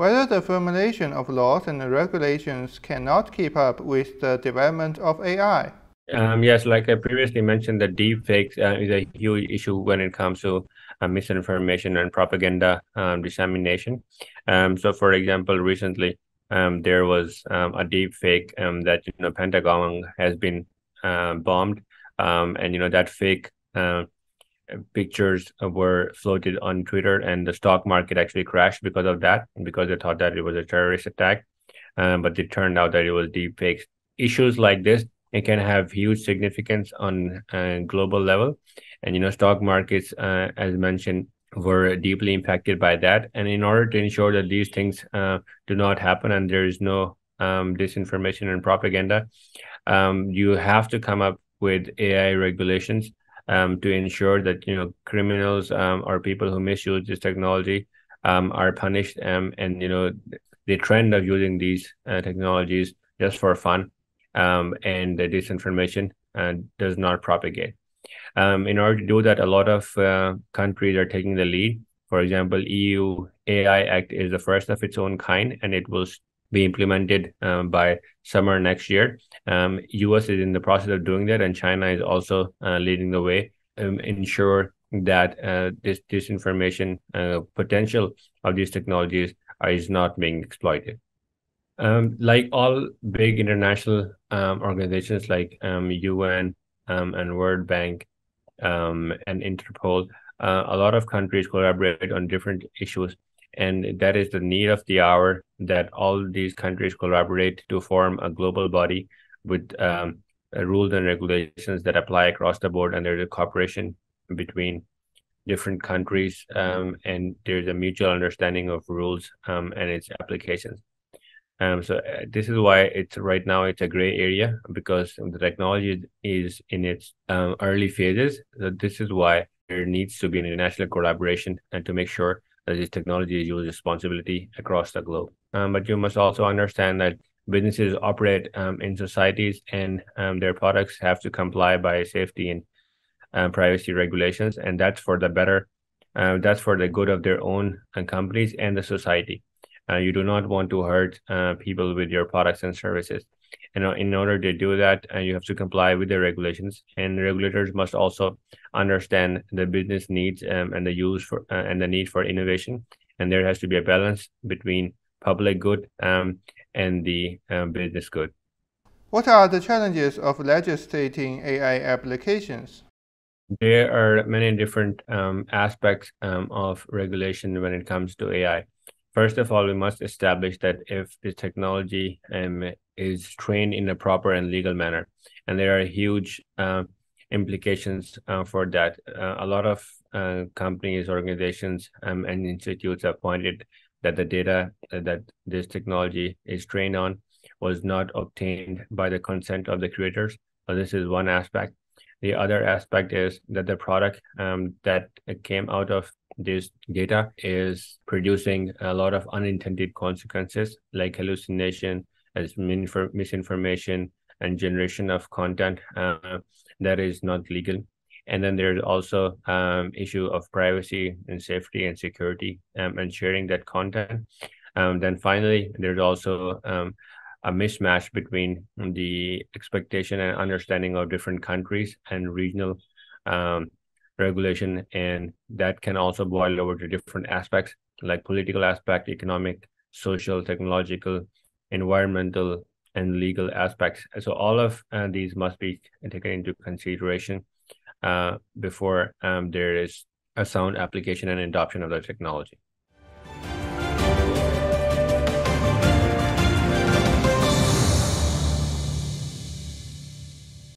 whether the formulation of laws and regulations cannot keep up with the development of AI. Um, yes, like I previously mentioned, the deepfakes uh, is a huge issue when it comes to uh, misinformation and propaganda um, dissemination. Um, so, for example, recently um, there was um, a deepfake um, that you know Pentagon has been uh, bombed, and you know that fake uh, pictures were floated on Twitter, and the stock market actually crashed because of that, because they thought that it was a terrorist attack. Um, but it turned out that it was deep fakes. Issues like this it can have huge significance on a global level, and you know stock markets, uh, as mentioned, were deeply impacted by that. And in order to ensure that these things uh, do not happen and there is no um, disinformation and propaganda, um, you have to come up with AI regulations um, to ensure that you know criminals um, or people who misuse this technology um, are punished um, and you know the trend of using these uh, technologies just for fun um, and the disinformation uh, does not propagate. Um, in order to do that, a lot of uh, countries are taking the lead. For example, EU AI Act is the first of its own kind, and it will be implemented um, by summer next year. Um, US is in the process of doing that, and China is also uh, leading the way. Um, ensure that uh, this disinformation uh, potential of these technologies is not being exploited. Um, like all big international um, organizations like UN um, and World Bank and Interpol, uh, a lot of countries collaborate on different issues and that is the need of the hour that all these countries collaborate to form a global body with um, rules and regulations that apply across the board and there's a cooperation between different countries um, and there's a mutual understanding of rules um, and its applications. Um, so uh, this is why it's right now it's a gray area because the technology is in its um, early phases. So this is why there needs to be an international collaboration and to make sure that this technology is used responsibly across the globe. Um, but you must also understand that businesses operate um, in societies and um, their products have to comply by safety and um, privacy regulations, and that's for the better. Uh, that's for the good of their own uh, companies and the society. Uh, you do not want to hurt uh, people with your products and services. And in order to do that, uh, you have to comply with the regulations. And regulators must also understand the business needs um, and the use for uh, and the need for innovation. And there has to be a balance between public good um, and the um, business good. What are the challenges of legislating AI applications? There are many different um, aspects um, of regulation when it comes to AI. First of all, we must establish that if the technology um, is trained in a proper and legal manner, and there are huge uh, implications uh, for that. Uh, a lot of uh, companies, organizations, um, and institutes have pointed that the data that this technology is trained on was not obtained by the consent of the creators. So this is one aspect. The other aspect is that the product um, that came out of this data is producing a lot of unintended consequences like hallucination as misinformation and generation of content uh, that is not legal. And then there's also um, issue of privacy and safety and security um, and sharing that content. Um, then finally there's also um, a mismatch between the expectation and understanding of different countries and regional um, regulation. And that can also boil over to different aspects like political aspect economic social technological environmental and legal aspects. So all of uh, these must be taken into consideration uh, before um, there is a sound application and adoption of the technology